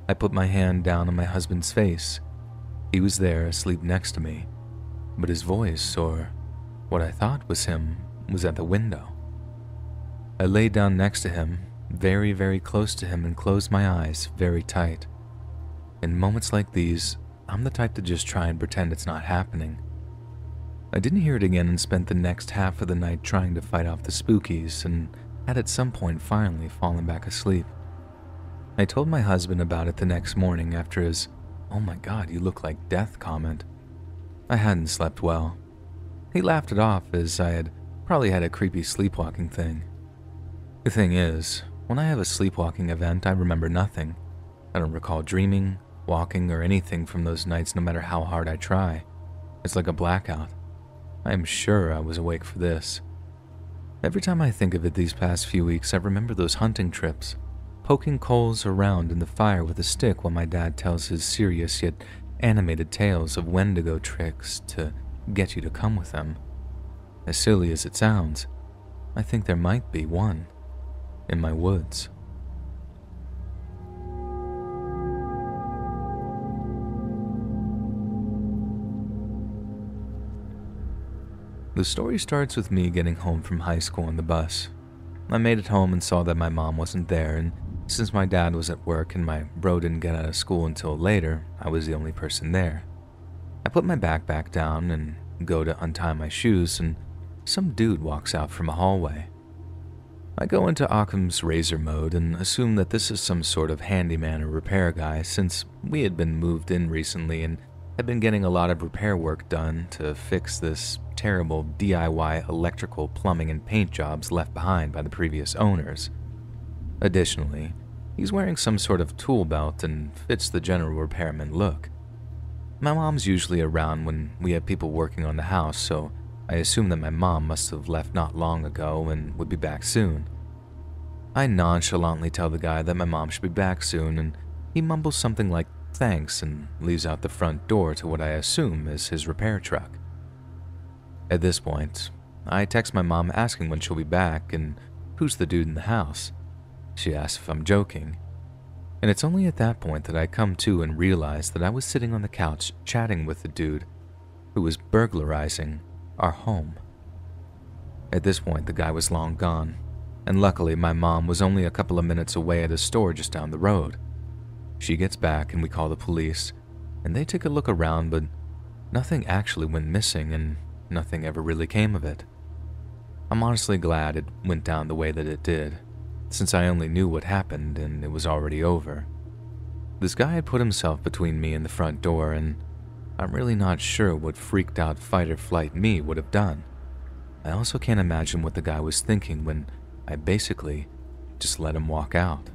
I put my hand down on my husband's face. He was there, asleep next to me, but his voice, or what I thought was him, was at the window. I lay down next to him, very, very close to him, and closed my eyes very tight. In moments like these, I'm the type to just try and pretend it's not happening. I didn't hear it again and spent the next half of the night trying to fight off the spookies and had at some point finally fallen back asleep. I told my husband about it the next morning after his, oh my god, you look like death comment. I hadn't slept well. He laughed it off as I had probably had a creepy sleepwalking thing. The thing is, when I have a sleepwalking event, I remember nothing. I don't recall dreaming, walking, or anything from those nights no matter how hard I try. It's like a blackout. I am sure I was awake for this. Every time I think of it these past few weeks, I remember those hunting trips, poking coals around in the fire with a stick while my dad tells his serious yet animated tales of Wendigo tricks to get you to come with them. As silly as it sounds, I think there might be one in my woods. The story starts with me getting home from high school on the bus. I made it home and saw that my mom wasn't there, and since my dad was at work and my bro didn't get out of school until later, I was the only person there. I put my backpack down and go to untie my shoes, and some dude walks out from a hallway. I go into Occam's razor mode and assume that this is some sort of handyman or repair guy since we had been moved in recently and had been getting a lot of repair work done to fix this terrible DIY electrical, plumbing, and paint jobs left behind by the previous owners. Additionally, he's wearing some sort of tool belt and fits the general repairman look. My mom's usually around when we have people working on the house, so I assume that my mom must have left not long ago and would be back soon. I nonchalantly tell the guy that my mom should be back soon, and he mumbles something like thanks and leaves out the front door to what I assume is his repair truck. At this point, I text my mom asking when she'll be back and who's the dude in the house. She asks if I'm joking. And it's only at that point that I come to and realize that I was sitting on the couch chatting with the dude who was burglarizing our home. At this point, the guy was long gone, and luckily my mom was only a couple of minutes away at a store just down the road. She gets back and we call the police, and they take a look around, but nothing actually went missing and nothing ever really came of it. I'm honestly glad it went down the way that it did, since I only knew what happened and it was already over. This guy had put himself between me and the front door, and I'm really not sure what freaked out fight or flight me would have done. I also can't imagine what the guy was thinking when I basically just let him walk out.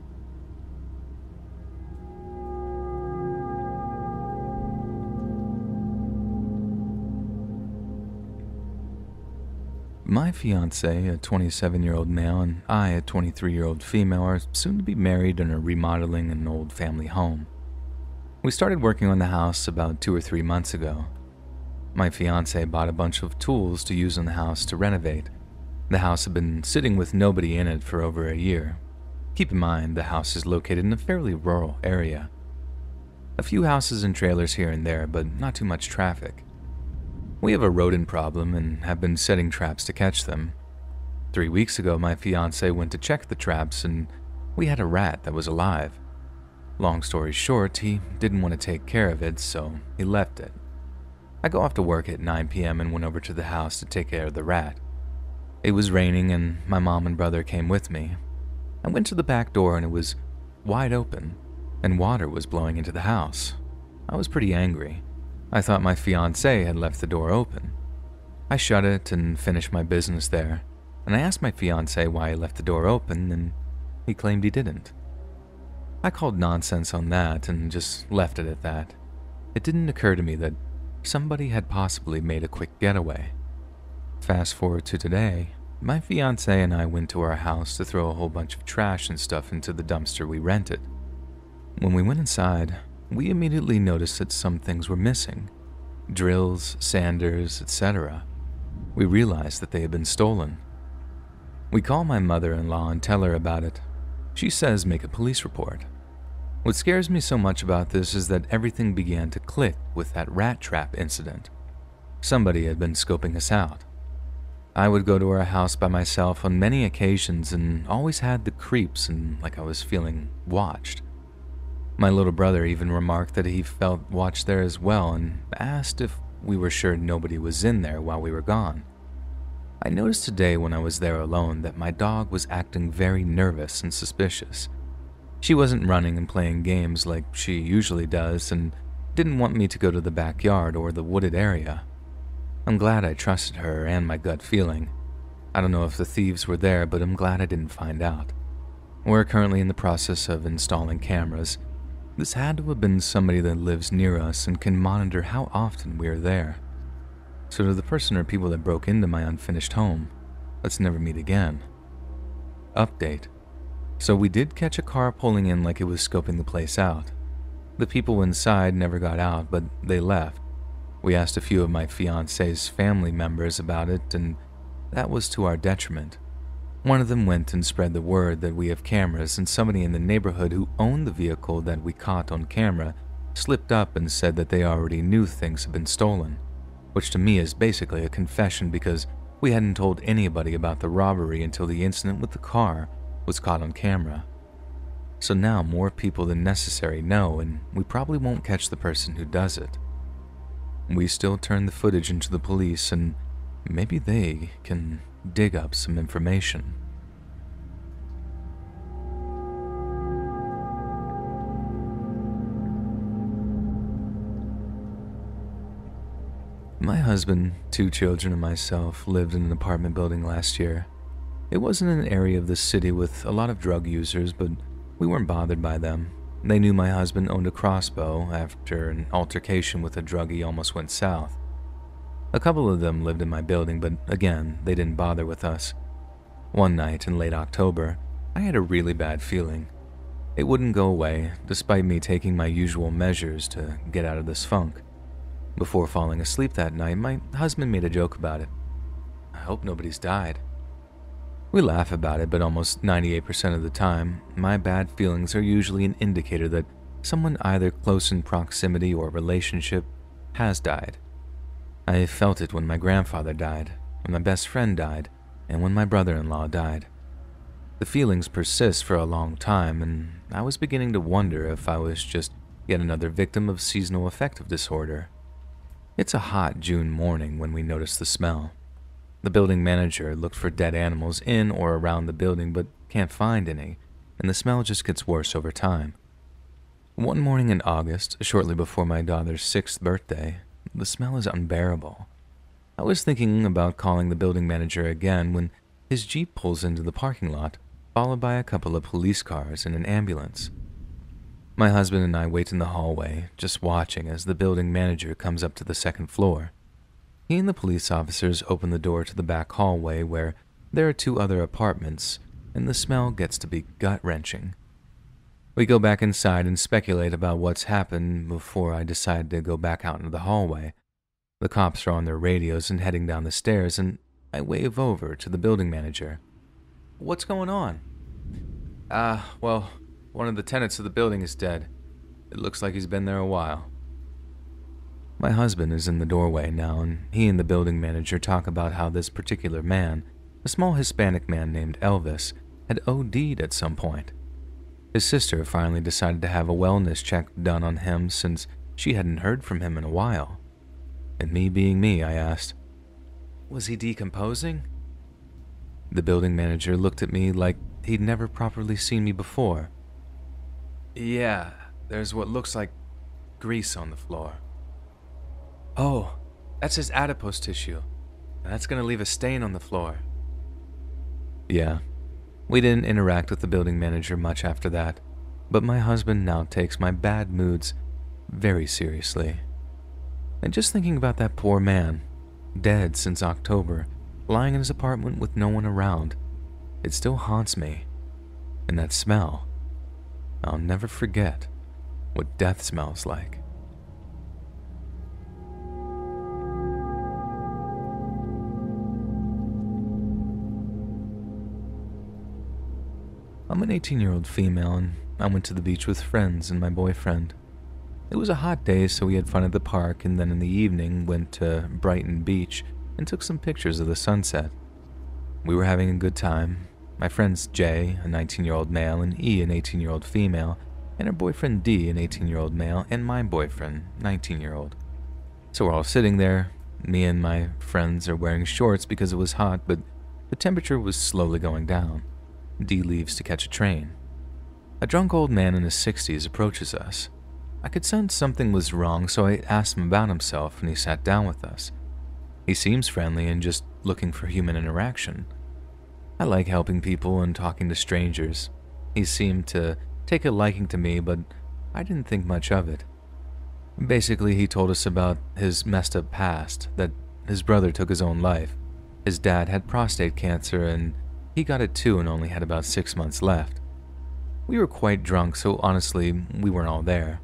My fiance, a 27 year old male, and I, a 23 year old female, are soon to be married and are remodeling an old family home. We started working on the house about two or three months ago. My fiance bought a bunch of tools to use on the house to renovate. The house had been sitting with nobody in it for over a year. Keep in mind, the house is located in a fairly rural area. A few houses and trailers here and there, but not too much traffic. We have a rodent problem and have been setting traps to catch them. Three weeks ago, my fiance went to check the traps and we had a rat that was alive. Long story short, he didn't want to take care of it, so he left it. I go off to work at 9 p.m. and went over to the house to take care of the rat. It was raining and my mom and brother came with me. I went to the back door and it was wide open, and water was blowing into the house. I was pretty angry. I thought my fiance had left the door open. I shut it and finished my business there, and I asked my fiance why he left the door open, and he claimed he didn't. I called nonsense on that and just left it at that. It didn't occur to me that somebody had possibly made a quick getaway. Fast forward to today, my fiance and I went to our house to throw a whole bunch of trash and stuff into the dumpster we rented. When we went inside, we immediately noticed that some things were missing drills, sanders, etc. We realized that they had been stolen. We call my mother in law and tell her about it. She says make a police report. What scares me so much about this is that everything began to click with that rat trap incident. Somebody had been scoping us out. I would go to our house by myself on many occasions and always had the creeps and like I was feeling watched. My little brother even remarked that he felt watched there as well and asked if we were sure nobody was in there while we were gone. I noticed today when I was there alone that my dog was acting very nervous and suspicious. She wasn't running and playing games like she usually does and didn't want me to go to the backyard or the wooded area. I'm glad I trusted her and my gut feeling. I don't know if the thieves were there, but I'm glad I didn't find out. We're currently in the process of installing cameras this had to have been somebody that lives near us and can monitor how often we are there. So to the person or people that broke into my unfinished home, let's never meet again. Update. So we did catch a car pulling in like it was scoping the place out. The people inside never got out, but they left. We asked a few of my fiance's family members about it, and that was to our detriment. One of them went and spread the word that we have cameras, and somebody in the neighborhood who owned the vehicle that we caught on camera slipped up and said that they already knew things had been stolen, which to me is basically a confession because we hadn't told anybody about the robbery until the incident with the car was caught on camera. So now more people than necessary know, and we probably won't catch the person who does it. We still turn the footage into the police, and maybe they can dig up some information. My husband, two children, and myself lived in an apartment building last year. It wasn't an area of the city with a lot of drug users, but we weren't bothered by them. They knew my husband owned a crossbow after an altercation with a druggie almost went south. A couple of them lived in my building, but again, they didn't bother with us. One night in late October, I had a really bad feeling. It wouldn't go away, despite me taking my usual measures to get out of this funk. Before falling asleep that night, my husband made a joke about it. I hope nobody's died. We laugh about it, but almost 98% of the time, my bad feelings are usually an indicator that someone either close in proximity or relationship has died. I felt it when my grandfather died, when my best friend died, and when my brother in law died. The feelings persist for a long time, and I was beginning to wonder if I was just yet another victim of seasonal affective disorder. It's a hot June morning when we notice the smell. The building manager looked for dead animals in or around the building but can't find any, and the smell just gets worse over time. One morning in August, shortly before my daughter's sixth birthday, the smell is unbearable. I was thinking about calling the building manager again when his Jeep pulls into the parking lot, followed by a couple of police cars and an ambulance. My husband and I wait in the hallway, just watching as the building manager comes up to the second floor. He and the police officers open the door to the back hallway where there are two other apartments, and the smell gets to be gut wrenching. We go back inside and speculate about what's happened before I decide to go back out into the hallway. The cops are on their radios and heading down the stairs, and I wave over to the building manager. What's going on? Ah, uh, well, one of the tenants of the building is dead. It looks like he's been there a while. My husband is in the doorway now, and he and the building manager talk about how this particular man, a small Hispanic man named Elvis, had OD'd at some point. His sister finally decided to have a wellness check done on him since she hadn't heard from him in a while. And me being me, I asked, Was he decomposing? The building manager looked at me like he'd never properly seen me before. Yeah, there's what looks like grease on the floor. Oh, that's his adipose tissue. And that's gonna leave a stain on the floor. Yeah, we didn't interact with the building manager much after that, but my husband now takes my bad moods very seriously. And just thinking about that poor man, dead since October, lying in his apartment with no one around, it still haunts me. And that smell, I'll never forget what death smells like. I'm an 18 year old female, and I went to the beach with friends and my boyfriend. It was a hot day, so we had fun at the park, and then in the evening went to Brighton Beach and took some pictures of the sunset. We were having a good time. My friends Jay, a 19 year old male, and E, an 18 year old female, and her boyfriend D, an 18 year old male, and my boyfriend, 19 year old. So we're all sitting there. Me and my friends are wearing shorts because it was hot, but the temperature was slowly going down. D leaves to catch a train. A drunk old man in his 60s approaches us. I could sense something was wrong, so I asked him about himself and he sat down with us. He seems friendly and just looking for human interaction. I like helping people and talking to strangers. He seemed to take a liking to me, but I didn't think much of it. Basically, he told us about his messed up past, that his brother took his own life. His dad had prostate cancer and he got it too and only had about six months left. We were quite drunk, so honestly, we weren't all there.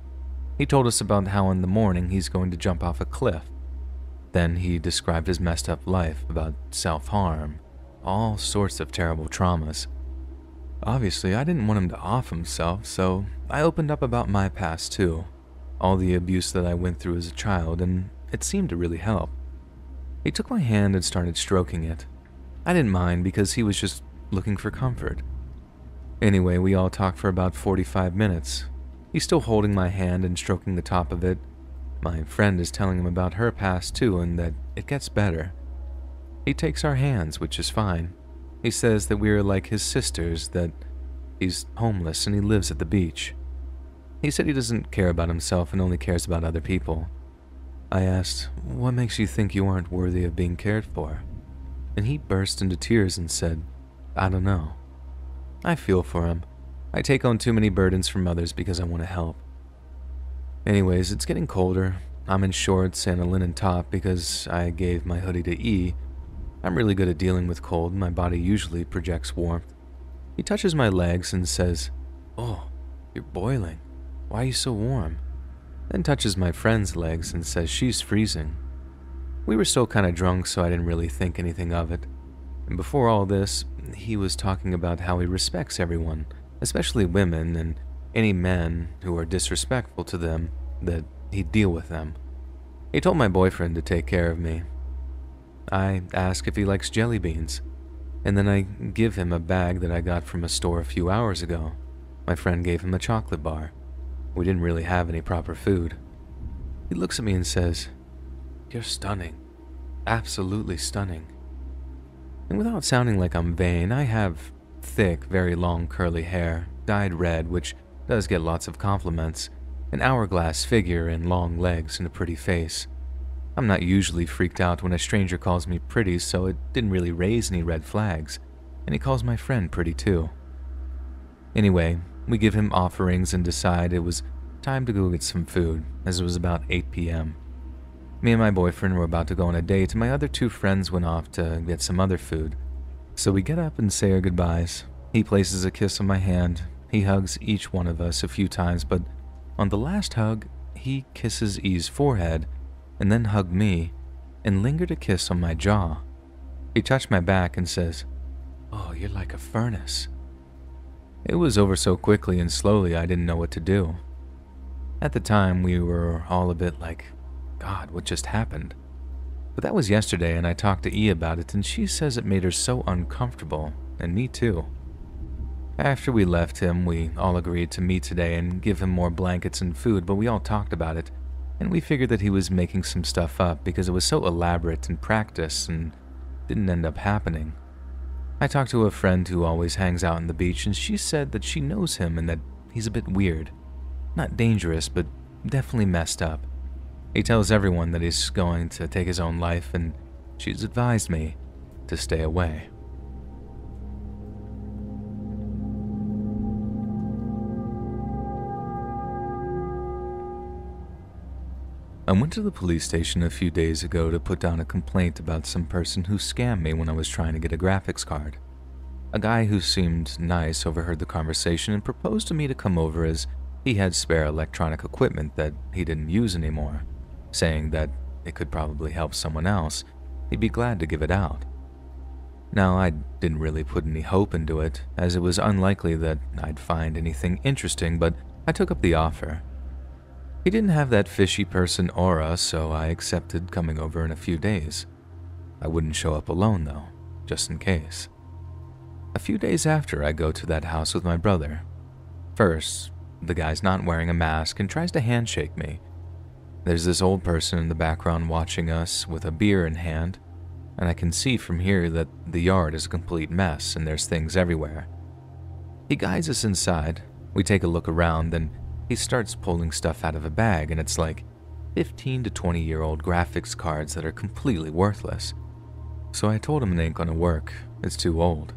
He told us about how in the morning he's going to jump off a cliff. Then he described his messed up life, about self harm, all sorts of terrible traumas. Obviously, I didn't want him to off himself, so I opened up about my past too. All the abuse that I went through as a child, and it seemed to really help. He took my hand and started stroking it. I didn't mind because he was just looking for comfort. Anyway, we all talked for about 45 minutes. He's still holding my hand and stroking the top of it. My friend is telling him about her past too and that it gets better. He takes our hands, which is fine. He says that we are like his sisters, that he's homeless and he lives at the beach. He said he doesn't care about himself and only cares about other people. I asked, What makes you think you aren't worthy of being cared for? And he burst into tears and said, I don't know. I feel for him. I take on too many burdens from others because I want to help. Anyways, it's getting colder. I'm in shorts and a linen top because I gave my hoodie to E. I'm really good at dealing with cold. My body usually projects warmth. He touches my legs and says, Oh, you're boiling. Why are you so warm? Then touches my friend's legs and says she's freezing. We were still kind of drunk, so I didn't really think anything of it. And before all this, he was talking about how he respects everyone, especially women and any men who are disrespectful to them, that he'd deal with them. He told my boyfriend to take care of me. I ask if he likes jelly beans, and then I give him a bag that I got from a store a few hours ago. My friend gave him a chocolate bar. We didn't really have any proper food. He looks at me and says, you're stunning. Absolutely stunning. And without sounding like I'm vain, I have thick, very long curly hair, dyed red, which does get lots of compliments, an hourglass figure and long legs and a pretty face. I'm not usually freaked out when a stranger calls me pretty, so it didn't really raise any red flags, and he calls my friend pretty too. Anyway, we give him offerings and decide it was time to go get some food, as it was about 8 p.m. Me and my boyfriend were about to go on a date, and my other two friends went off to get some other food. So we get up and say our goodbyes. He places a kiss on my hand. He hugs each one of us a few times, but on the last hug, he kisses E's forehead and then hugged me and lingered a kiss on my jaw. He touched my back and says, Oh, you're like a furnace. It was over so quickly and slowly I didn't know what to do. At the time, we were all a bit like, God, what just happened? But that was yesterday, and I talked to E about it, and she says it made her so uncomfortable, and me too. After we left him, we all agreed to meet today and give him more blankets and food, but we all talked about it, and we figured that he was making some stuff up because it was so elaborate in practice and didn't end up happening. I talked to a friend who always hangs out on the beach, and she said that she knows him and that he's a bit weird. Not dangerous, but definitely messed up. He tells everyone that he's going to take his own life, and she's advised me to stay away. I went to the police station a few days ago to put down a complaint about some person who scammed me when I was trying to get a graphics card. A guy who seemed nice overheard the conversation and proposed to me to come over as he had spare electronic equipment that he didn't use anymore, saying that it could probably help someone else. He'd be glad to give it out. Now, I didn't really put any hope into it, as it was unlikely that I'd find anything interesting, but I took up the offer. He didn't have that fishy person aura, so I accepted coming over in a few days. I wouldn't show up alone, though, just in case. A few days after, I go to that house with my brother. First, the guy's not wearing a mask and tries to handshake me. There's this old person in the background watching us with a beer in hand, and I can see from here that the yard is a complete mess and there's things everywhere. He guides us inside. We take a look around, then he starts pulling stuff out of a bag, and it's like 15 to 20 year old graphics cards that are completely worthless. So I told him it ain't gonna work, it's too old.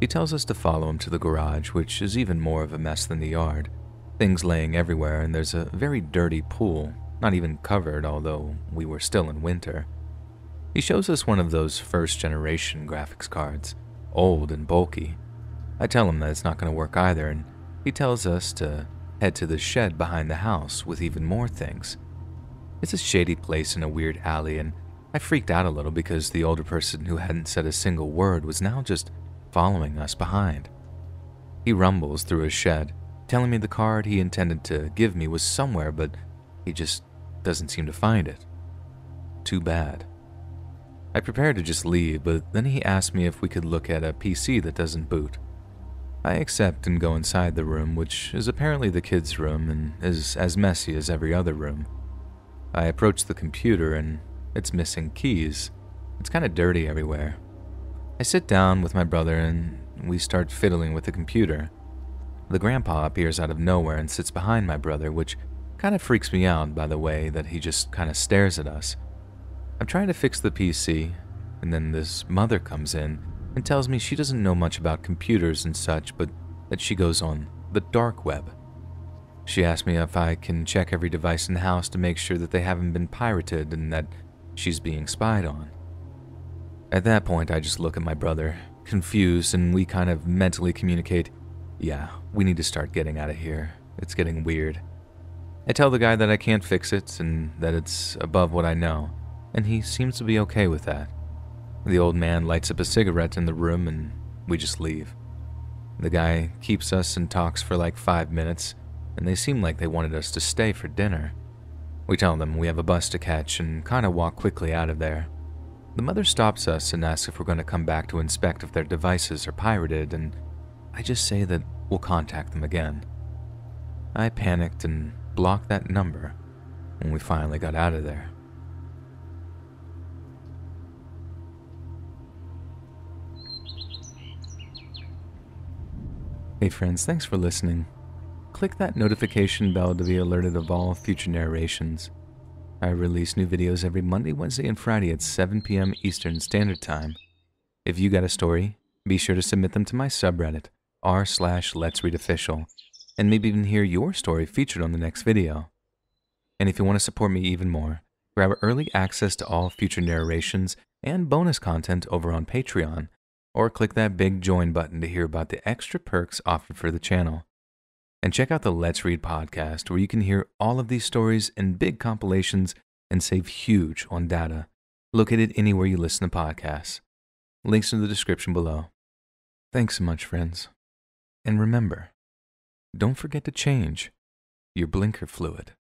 He tells us to follow him to the garage, which is even more of a mess than the yard. Things laying everywhere, and there's a very dirty pool, not even covered, although we were still in winter. He shows us one of those first generation graphics cards, old and bulky. I tell him that it's not going to work either, and he tells us to head to the shed behind the house with even more things. It's a shady place in a weird alley, and I freaked out a little because the older person who hadn't said a single word was now just following us behind. He rumbles through his shed, telling me the card he intended to give me was somewhere, but he just doesn't seem to find it. Too bad. I prepared to just leave, but then he asked me if we could look at a PC that doesn't boot. I accept and go inside the room, which is apparently the kids' room and is as messy as every other room. I approach the computer and it's missing keys. It's kind of dirty everywhere. I sit down with my brother and we start fiddling with the computer. The grandpa appears out of nowhere and sits behind my brother, which kind of freaks me out by the way that he just kind of stares at us. I'm trying to fix the PC, and then this mother comes in and tells me she doesn't know much about computers and such, but that she goes on the dark web. She asks me if I can check every device in the house to make sure that they haven't been pirated and that she's being spied on. At that point, I just look at my brother, confused, and we kind of mentally communicate yeah, we need to start getting out of here. It's getting weird. I tell the guy that I can't fix it and that it's above what I know, and he seems to be okay with that. The old man lights up a cigarette in the room and we just leave. The guy keeps us and talks for like five minutes, and they seem like they wanted us to stay for dinner. We tell them we have a bus to catch and kind of walk quickly out of there. The mother stops us and asks if we're going to come back to inspect if their devices are pirated, and I just say that we'll contact them again. I panicked and blocked that number when we finally got out of there. Hey friends, thanks for listening. Click that notification bell to be alerted of all future narrations. I release new videos every Monday, Wednesday, and Friday at 7 p.m. Eastern Standard Time. If you got a story, be sure to submit them to my subreddit, r slash let's read official, and maybe even hear your story featured on the next video. And if you want to support me even more, Grab early access to all future narrations and bonus content over on Patreon, or click that big join button to hear about the extra perks offered for the channel. And check out the Let's Read podcast, where you can hear all of these stories in big compilations and save huge on data, located anywhere you listen to podcasts. Links in the description below. Thanks so much, friends. And remember, don't forget to change your blinker fluid.